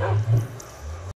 Oh.